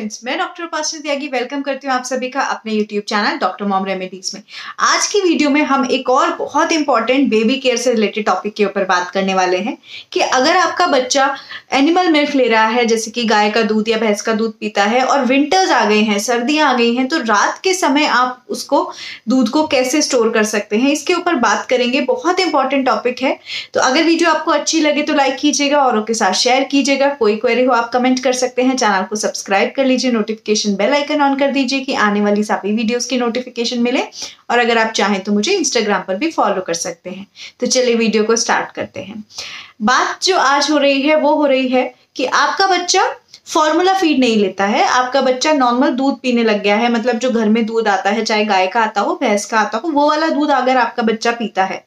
Friends मैं doctor उपासना त्यागी welcome करती हूँ आप सभी का अपने YouTube channel doctor mom remedies में। आज की वीडियो में हम एक और बहुत इंपॉर्टेंट बेबी केयर से रिलेटेड टॉपिक के ऊपर बात करने वाले हैं कि अगर आपका बच्चा एनिमल मिल्क ले रहा है, जैसे कि गाय का दूध या भैंस का दूध पीता है और विंटर्स आ गए हैं, सर्दियाँ आ गई हैं तो रात के समय आप उसको दूध को कैसे स्टोर कर सकते हैं, इसके ऊपर बात करेंगे। बहुत इंपॉर्टेंट टॉपिक है। तो अगर वीडियो आपको अच्छी लगे तो लाइक कीजिएगा और के साथ शेयर कीजिएगा। कोई क्वेरी हो आप कमेंट कर सकते हैं चैनल को सब्सक्राइब कर लीजिए नोटिफिकेशन बेल आइकन ऑन कर दीजिए कि आने वाली सभी वीडियोस की नोटिफिकेशन मिले। और अगर आप चाहें तो मुझे इंस्टाग्राम पर भी फॉलो कर सकते हैं। तो चलिए वीडियो को स्टार्ट करते हैं। बात जो आज हो रही है, वो हो रही है कि आपका बच्चा फॉर्मूला फ़ीड नहीं लेता है। आपका बच्चा नॉर्मल दूध पीने लग गया है। मतलब जो घर में दूध आता है, चाहे गाय का आता हो, भैंस का आता हो, वो वाला दूध अगर आपका बच्चा पीता है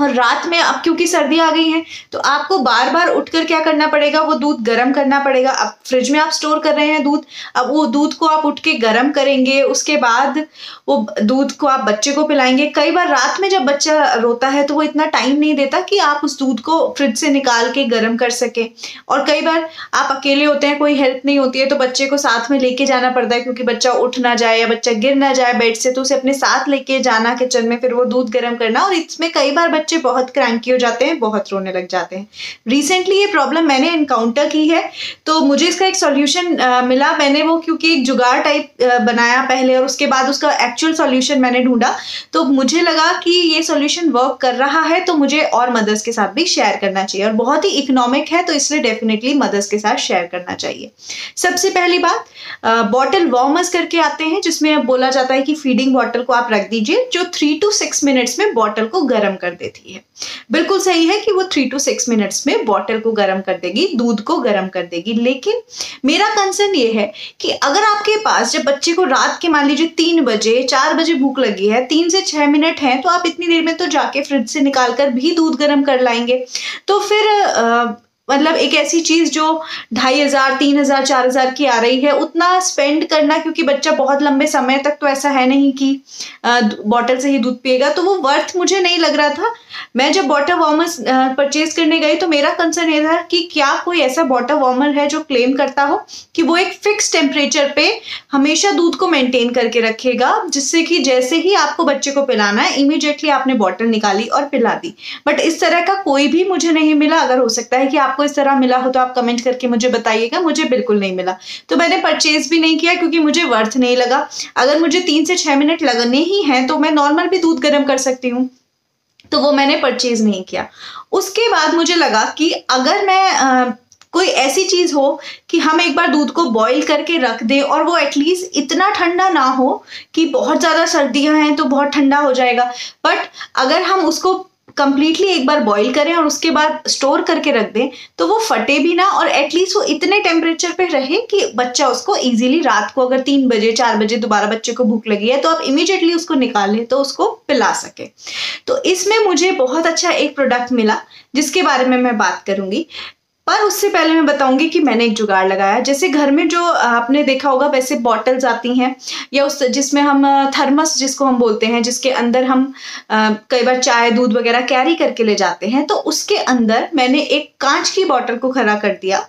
और रात में अब क्योंकि सर्दी आ गई है तो आपको बार बार उठकर क्या करना पड़ेगा? वो दूध गर्म करना पड़ेगा। अब फ्रिज में आप स्टोर कर रहे हैं दूध। अब वो दूध को आप उठ के गर्म करेंगे, उसके बाद वो दूध को आप बच्चे को पिलाएँगे। कई बार रात में जब बच्चा रोता है तो वो इतना टाइम नहीं देता कि आप उस दूध को फ्रिज से निकाल के गर्म कर सके। और कई बार आप अकेले होते हैं, कोई हेल्प नहीं होती है तो बच्चे को साथ में लेके जाना पड़ता है, क्योंकि बच्चा उठ ना जाए या बच्चा गिर ना जाए बेड से तो उसे अपने साथ लेके जाना किचन में, फिर वो दूध गर्म करना। और इसमें कई बार बच्चे बच्चे बहुत क्रैंकी हो जाते हैं, बहुत रोने लग जाते हैं। रिसेंटली ये प्रॉब्लम मैंने इनकाउंटर की है तो मुझे इसका एक सॉल्यूशन मिला। मैंने वो क्योंकि एक जुगाड़ टाइप बनाया पहले और उसके बाद उसका एक्चुअल सॉल्यूशन मैंने ढूंढा। तो मुझे लगा कि ये सॉल्यूशन वर्क कर रहा है तो मुझे और मदर्स के साथ भी शेयर करना चाहिए। और बहुत ही इकोनॉमिक है तो इसलिए डेफिनेटली मदर्स के साथ शेयर करना चाहिए। सबसे पहली बात बॉटल वार्मर्स करके आते हैं, जिसमें बोला जाता है कि फीडिंग बॉटल को आप रख दीजिए, जो थ्री टू सिक्स मिनट्स में बॉटल को गर्म कर देती देती है बिल्कुल सही है कि वो थ्री टू सिक्स मिनट्स में बॉटल को गर्म कर देगी, दूध को गर्म कर देगी। लेकिन मेरा कंसर्न ये है कि अगर आपके पास जब बच्चे को रात के मान लीजिए तीन बजे, चार बजे भूख लगी है, तीन से छह मिनट है तो आप इतनी देर में तो जाके फ्रिज से निकाल कर भी दूध गर्म कर लाएँगे। तो फिर मतलब एक ऐसी चीज़ जो ढाई हज़ार, तीन हज़ार, चार हज़ार की आ रही है, उतना स्पेंड करना, क्योंकि बच्चा बहुत लंबे समय तक तो ऐसा है नहीं कि बॉटल से ही दूध पिएगा तो वो वर्थ मुझे नहीं लग रहा था। मैं जब वाटर वार्मर परचेज करने गई तो मेरा कंसर्न ये था कि क्या कोई ऐसा वाटर वार्मर है जो क्लेम करता हो कि वो एक फिक्स टेम्परेचर पे हमेशा दूध को मेंटेन करके रखेगा, जिससे कि जैसे ही आपको बच्चे को पिलाना है इमीडिएटली आपने बॉटल निकाली और पिला दी। बट इस तरह का कोई भी मुझे नहीं मिला, अगर हो सकता है कि आपको इस तरह मिला हो तो आप कमेंट करके मुझे बताइएगा। मुझे बिल्कुल नहीं मिला। तो मैंने परचेज भी नहीं किया क्योंकि मुझे वर्थ नहीं लगा। अगर मुझे तीन से छह मिनट लगने ही हैं तो मैं नॉर्मल भी दूध गर्म कर सकती हूँ। तो वो मैंने परचेज नहीं किया। उसके बाद मुझे लगा कि अगर मैं आ, कोई ऐसी चीज़ हो कि हम एक बार दूध को बॉईल करके रख दें और वो एटलीस्ट इतना ठंडा ना हो कि बहुत ज़्यादा सर्दियाँ हैं तो बहुत ठंडा हो जाएगा। बट अगर हम उसको कंप्लीटली एक बार बॉईल करें और उसके बाद स्टोर करके रख दें तो वो फटे भी ना और एटलीस्ट वो इतने टेम्परेचर पे रहे कि बच्चा उसको इजीली रात को अगर तीन बजे, चार बजे दोबारा बच्चे को भूख लगी है तो आप इमीडिएटली उसको निकाल तो उसको पिला सके। तो इसमें मुझे बहुत अच्छा एक प्रोडक्ट मिला, जिसके बारे में मैं बात करूँगी। पर उससे पहले मैं बताऊँगी कि मैंने एक जुगाड़ लगाया। जैसे घर में जो आपने देखा होगा, वैसे बॉटल्स आती हैं, या उस जिसमें हम थर्मस जिसको हम बोलते हैं, जिसके अंदर हम कई बार चाय, दूध वगैरह कैरी करके ले जाते हैं तो उसके अंदर मैंने एक कांच की बॉटल को खड़ा कर दिया।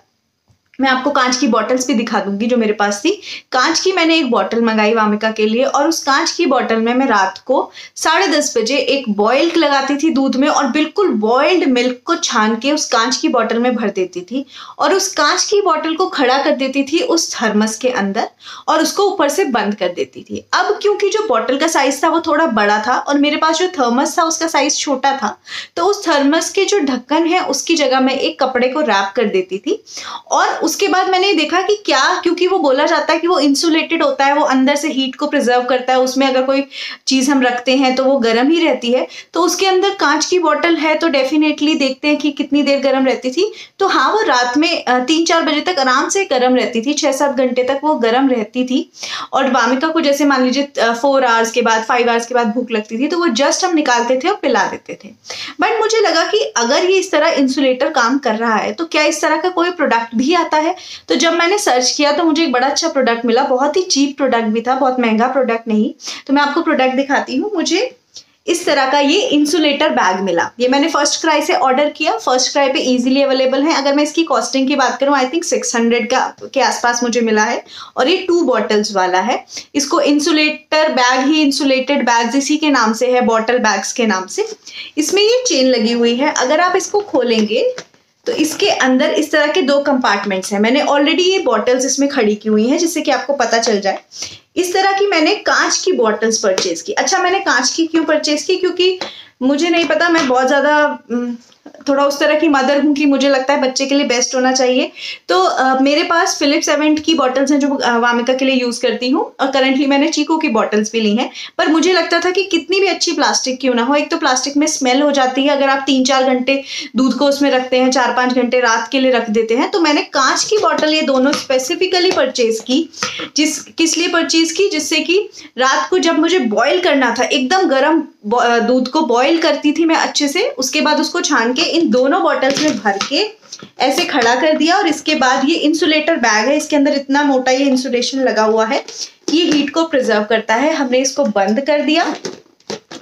मैं आपको कांच की बॉटल्स भी दिखा दूँगी जो मेरे पास थी। कांच की मैंने एक बॉटल मंगाई वामिका के लिए और उस कांच की बॉटल में मैं रात को साढ़े दस बजे एक बॉइल्ड लगाती थी दूध में और बिल्कुल बॉइल्ड मिल्क को छान के उस कांच की बॉटल में भर देती थी और उस कांच की बॉटल को खड़ा कर देती थी उस थर्मस के अंदर और उसको ऊपर से बंद कर देती थी। अब क्योंकि जो बॉटल का साइज़ था वो थोड़ा बड़ा था और मेरे पास जो थर्मस था उसका साइज़ छोटा था तो उस थर्मस के जो ढक्कन है उसकी जगह मैं एक कपड़े को रैप कर देती थी और उसके बाद मैंने देखा कि क्या, क्योंकि वो बोला जाता है कि वो इंसुलेटेड होता है, वो अंदर से हीट को प्रिजर्व करता है, उसमें अगर कोई चीज़ हम रखते हैं तो वो गर्म ही रहती है। तो उसके अंदर कांच की बॉटल है तो डेफिनेटली देखते हैं कि कितनी देर गर्म रहती थी। तो हाँ वो रात में तीन चार बजे तक आराम से गर्म रहती थी छह सात घंटे तक वो गर्म रहती थी। और वामिका को जैसे मान लीजिए फोर आवर्स के बाद फाइव आवर्स के बाद भूख लगती थी तो वो जस्ट हम निकालते थे और पिला देते थे। बट मुझे लगा कि अगर ये इस तरह इंसुलेटर काम कर रहा है तो क्या इस तरह का कोई प्रोडक्ट भी आता है। तो जब मैंने सर्च किया तो मुझे एक बड़ा अच्छा प्रोडक्ट मिला। बहुत ही चीप प्रोडक्ट भी था, बहुत महँगा प्रोडक्ट नहीं। तो मैं आपको प्रोडक्ट दिखाती हूँ। मुझे इस तरह का ये इंसुलेटर बैग मिला। ये मैंने फ़र्स्ट क्राई से ऑर्डर किया। फ़र्स्ट क्राई पे इजीली अवेलेबल है। अगर मैं इसकी कॉस्टिंग की बात करूँ आई थिंक सिक्स हंड्रेड का के आसपास मुझे मिला है। और ये टू बॉटल्स वाला है। इसको इंसुलेटर बैग ही इंसुलेटेड बैग इसी के नाम से है बॉटल बैग्स के नाम से। इसमें ये चेन लगी हुई है। अगर आप इसको खोलेंगे तो इसके अंदर इस तरह के दो कंपार्टमेंट्स हैं। मैंने ऑलरेडी ये बॉटल्स इसमें खड़ी की हुई हैं, जिससे कि आपको पता चल जाए। इस तरह की मैंने कांच की बॉटल्स परचेज की। अच्छा मैंने कांच की क्यों परचेज की? क्योंकि मुझे नहीं पता, मैं बहुत ज़्यादा थोड़ा उस तरह की मदर हूँ कि मुझे लगता है बच्चे के लिए बेस्ट होना चाहिए। तो uh, मेरे पास फिलिप्स एवेंट की बॉटल्स हैं जो वामिका के लिए यूज़ करती हूँ। और करंटली मैंने चीको की बॉटल्स भी ली हैं। पर मुझे लगता था कि कितनी भी अच्छी प्लास्टिक क्यों ना हो एक तो प्लास्टिक में स्मेल हो जाती है। अगर आप तीन चार घंटे दूध को उसमें रखते हैं चार पाँच घंटे रात के लिए रख देते हैं तो मैंने कांच की बॉटल ये दोनों स्पेसिफिकली परचेज की जिस किस लिए परचेज की? जिससे कि रात को जब मुझे बॉयल करना था एकदम गर्म दूध को बॉयल करती थी मैं अच्छे से उसके बाद उसको छान के इन दोनों बॉटल्स में भर के ऐसे खड़ा कर दिया और इसके बाद ये इंसुलेटर बैग है। इसके अंदर इतना मोटा ये इंसुलेशन लगा हुआ है कि ये हीट को प्रिजर्व करता है। हमने इसको बंद कर दिया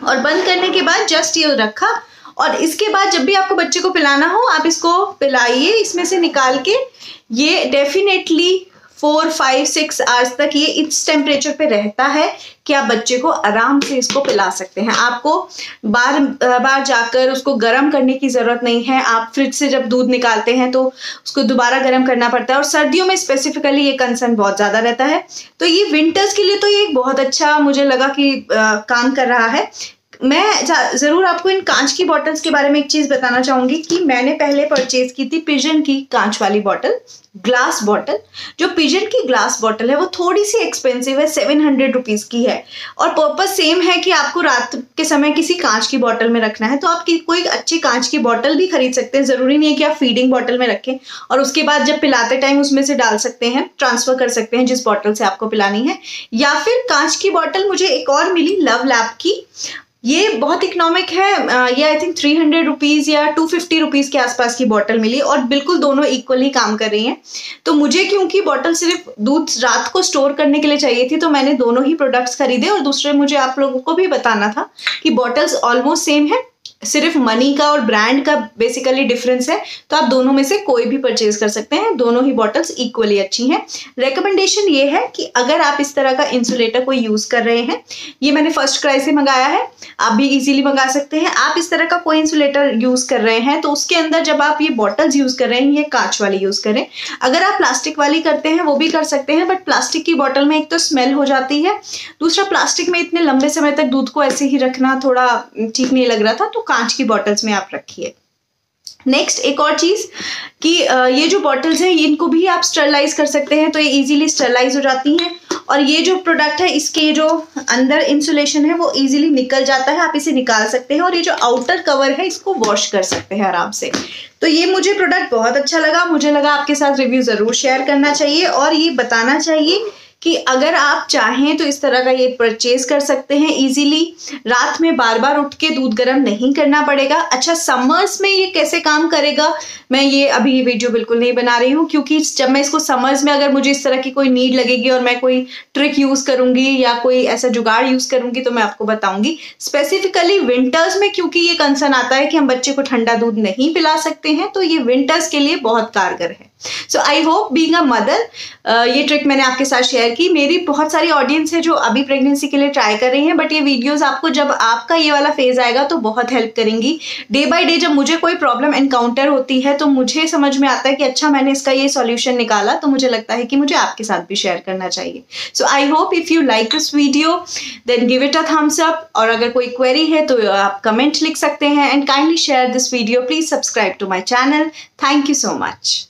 और बंद करने के बाद जस्ट ये रखा और इसके बाद जब भी आपको बच्चे को पिलाना हो, आप इसको पिलाइए। इसमें से निकाल के ये definitely four five six hours तक ये इस टेम्परेचर पे रहता है कि आप बच्चे को आराम से इसको पिला सकते हैं। आपको बार बार जाकर उसको गर्म करने की ज़रूरत नहीं है। आप फ्रिज से जब दूध निकालते हैं तो उसको दोबारा गर्म करना पड़ता है और सर्दियों में स्पेसिफिकली ये कंसर्न बहुत ज़्यादा रहता है। तो ये विंटर्स के लिए तो ये बहुत अच्छा मुझे लगा कि आ, काम कर रहा है। मैं ज़रूर आपको इन कांच की बॉटल्स के बारे में एक चीज़ बताना चाहूँगी कि मैंने पहले परचेज की थी पिजन की कांच वाली बॉटल ग्लास बॉटल जो पिजन की ग्लास बॉटल है, वो थोड़ी सी एक्सपेंसिव है सेवन हंड्रेड रुपीज़ की है। और पर्पज सेम है कि आपको रात के समय किसी कांच की बॉटल में रखना है तो आप कोई अच्छी कांच की बॉटल भी खरीद सकते हैं। ज़रूरी नहीं है कि आप फीडिंग बॉटल में रखें। और उसके बाद जब पिलाते टाइम उसमें से डाल सकते हैं ट्रांसफ़र कर सकते हैं जिस बॉटल से आपको पिलानी है। या फिर कांच की बॉटल मुझे एक और मिली लव लैब की। ये बहुत इकोनॉमिक है। ये I think three hundred rupees या टू फिफ्टी रुपीज़ के आसपास की बॉटल मिली और बिल्कुल दोनों इक्वली काम कर रही हैं। तो मुझे क्योंकि बॉटल सिर्फ़ दूध रात को स्टोर करने के लिए चाहिए थी तो मैंने दोनों ही प्रोडक्ट्स खरीदे और दूसरे मुझे आप लोगों को भी बताना था कि बॉटल्स ऑलमोस्ट सेम है। सिर्फ़ मनी का और ब्रांड का बेसिकली डिफरेंस है तो आप दोनों में से कोई भी परचेज कर सकते हैं। दोनों ही बॉटल्स इक्वली अच्छी हैं। रिकमेंडेशन ये है कि अगर आप इस तरह का इंसुलेटर कोई यूज़ कर रहे हैं, ये मैंने फ़र्स्ट क्राई से मंगाया है, आप भी इजीली मंगा सकते हैं। आप इस तरह का कोई इंसुलेटर यूज़ कर रहे हैं तो उसके अंदर जब आप ये बॉटल्स यूज़ कर रहे हैं, ये कांच वाली यूज़ करें। अगर आप प्लास्टिक वाली करते हैं, वो भी कर सकते हैं बट प्लास्टिक की बॉटल में एक तो स्मेल हो जाती है। दूसरा प्लास्टिक में इतने लंबे समय तक दूध को ऐसे ही रखना थोड़ा ठीक नहीं लग रहा था तो कांच की बॉटल्स में आप रखिए। नेक्स्ट एक और चीज़ कि ये जो बॉटल्स हैं, इनको भी आप स्टरलाइज कर सकते हैं तो ये इजीली स्टरलाइज हो जाती हैं। और ये जो प्रोडक्ट है, इसके जो अंदर इंसुलेशन है, वो इजीली निकल जाता है, आप इसे निकाल सकते हैं। और ये जो आउटर कवर है, इसको वॉश कर सकते हैं आराम से। तो ये मुझे प्रोडक्ट बहुत अच्छा लगा। मुझे लगा आपके साथ रिव्यू ज़रूर शेयर करना चाहिए और ये बताना चाहिए कि अगर आप चाहें तो इस तरह का ये परचेज कर सकते हैं इजीली रात में बार बार उठ के दूध गर्म नहीं करना पड़ेगा। अच्छा समर्स में ये कैसे काम करेगा? मैं ये अभी ये वीडियो बिल्कुल नहीं बना रही हूँ, क्योंकि जब मैं इसको समर्स में अगर मुझे इस तरह की कोई नीड लगेगी और मैं कोई ट्रिक यूज़ करूँगी या कोई ऐसा जुगाड़ यूज़ करूँगी तो मैं आपको बताऊँगी। स्पेसिफिकली विंटर्स में क्योंकि ये कंसर्न आता है कि हम बच्चे को ठंडा दूध नहीं पिला सकते हैं तो ये विंटर्स के लिए बहुत कारगर है। So I hope being a mother ये ट्रिक मैंने आपके साथ शेयर की। मेरी बहुत सारी ऑडियंस है जो अभी प्रेगनेंसी के लिए ट्राई कर रही हैं बट ये वीडियोस आपको जब आपका ये वाला फ़ेज़ आएगा तो बहुत हेल्प करेंगी। डे बाय डे जब मुझे कोई प्रॉब्लम एनकाउंटर होती है तो मुझे समझ में आता है कि अच्छा मैंने इसका ये सॉल्यूशन निकाला तो मुझे लगता है कि मुझे आपके साथ भी शेयर करना चाहिए। So I hope if you like this video then give it a thumbs up और अगर कोई क्वेरी है तो आप कमेंट लिख सकते हैं। And kindly share this video please subscribe to my channel thank you so much